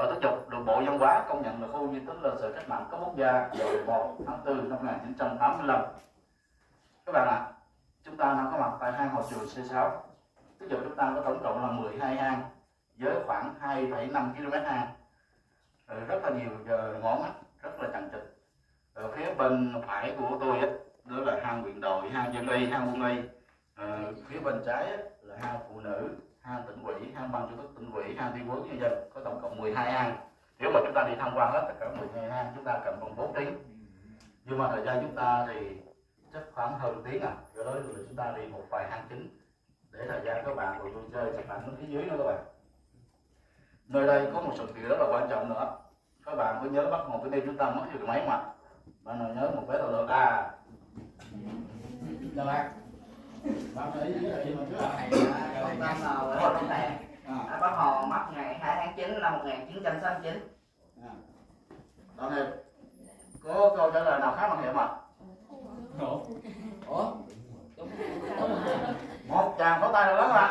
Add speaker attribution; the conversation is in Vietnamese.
Speaker 1: rồi tiếp tục được Bộ Văn hóa công nhận là khu di tích lịch sử cách mạng cấp quốc gia vào 1 tháng 4 năm 1985 các bạn ạ à, chúng ta đang có mặt tại hang hồ trường C6 Tức tục chúng ta có tổng cộng là 12 hang với khoảng 2,5 km hang. Rồi rất là nhiều giờ ngón á, rất là chằng chịt ở phía bên phải của tôi ấy, đó là hang huyện đội hang dân y hang quân y Ờ, phía bên trái á, là hang phụ nữ hang tỉnh ủy hang ban chủ tỉnh ủy hang thi vốn nhân dân, có tổng cộng 12 hang nếu mà chúng ta đi tham quan hết tất cả 12 hang chúng ta cần khoảng 4 tiếng. Nhưng mà thời gian chúng ta thì chắc khoảng hơn tiếng à. Do đó là chúng ta đi một vài hang chính để thời gian các bạn cùng vui chơi, chụp ảnh ở phía dưới nữa các bạn. Nơi đây có một sự kiện rất là quan trọng nữa. Các bạn có nhớ bắt một cái đêm chúng ta mất được máy mà bạn nào nhớ một vé tàu lượt à. Các bạn. Bạn để ý là gì mà trước là
Speaker 2: Công tam nào ở Long Tèn 19 năm 1969
Speaker 1: à. Đồng Hiệp Có câu trả lời nào khác Đồng Hiệp à?
Speaker 2: Ủa? Ủa?
Speaker 1: Một tràng pháo tay rồi lớn các